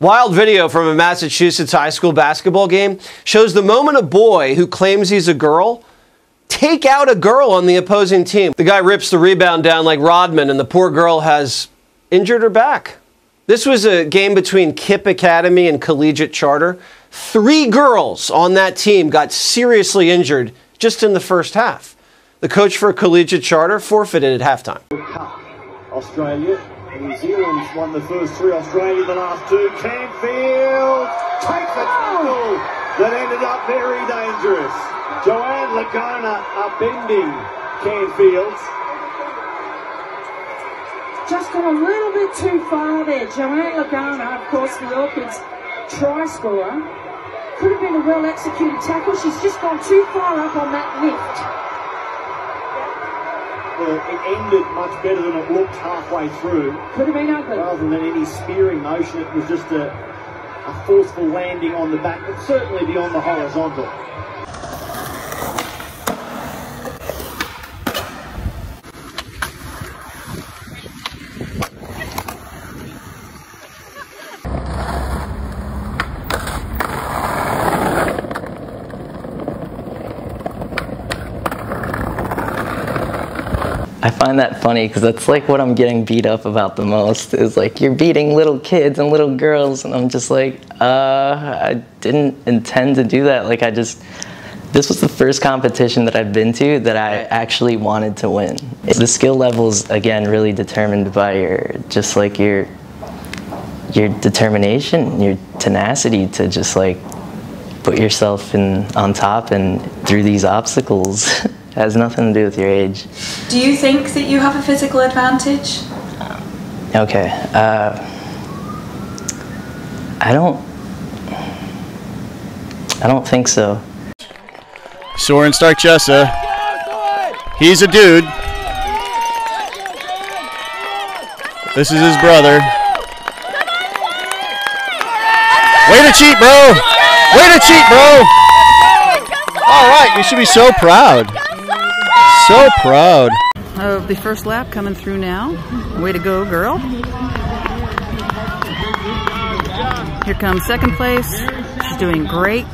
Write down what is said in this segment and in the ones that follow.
Wild video from a Massachusetts high school basketball game shows the moment a boy who claims he's a girl take out a girl on the opposing team. The guy rips the rebound down like Rodman, and the poor girl has injured her back. This was a game between KIPP Academy and Collegiate Charter. Three girls on that team got seriously injured just in the first half. The coach for Collegiate Charter forfeited at halftime. Australia. New Zealand's won the first three. Australia the last two. Canfield takes a tackle that ended up very dangerous. Joanne Lagona upending Canfield. Just got a little bit too far there. Joanne Lagona, of course, the Orchids try scorer. Could have been a well executed tackle. She's just gone too far up on that lift. Well, it ended much better than it looked halfway through. Could have been ugly. Rather than any spearing motion, it was just a, a forceful landing on the back, but certainly beyond the horizontal. I find that funny because that's like what I'm getting beat up about the most is like you're beating little kids and little girls and I'm just like uh I didn't intend to do that like I just this was the first competition that I've been to that I actually wanted to win. The skill levels again really determined by your just like your your determination, your tenacity to just like put yourself in on top and through these obstacles. has nothing to do with your age. Do you think that you have a physical advantage? Okay. Uh, I don't. I don't think so. Soren Starkjessa. He's a dude. This is his brother. Way to cheat, bro! Way to cheat, bro! All right, you should be so proud. So proud. Of the first lap coming through now. Way to go, girl. Here comes second place. She's doing great.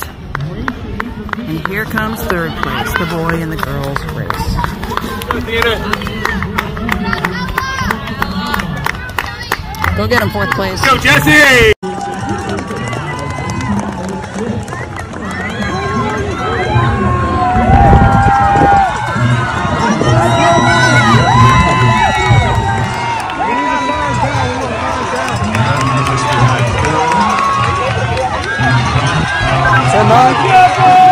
And here comes third place, the boy and the girls race. Go get him fourth place. Go, Jesse! Semana.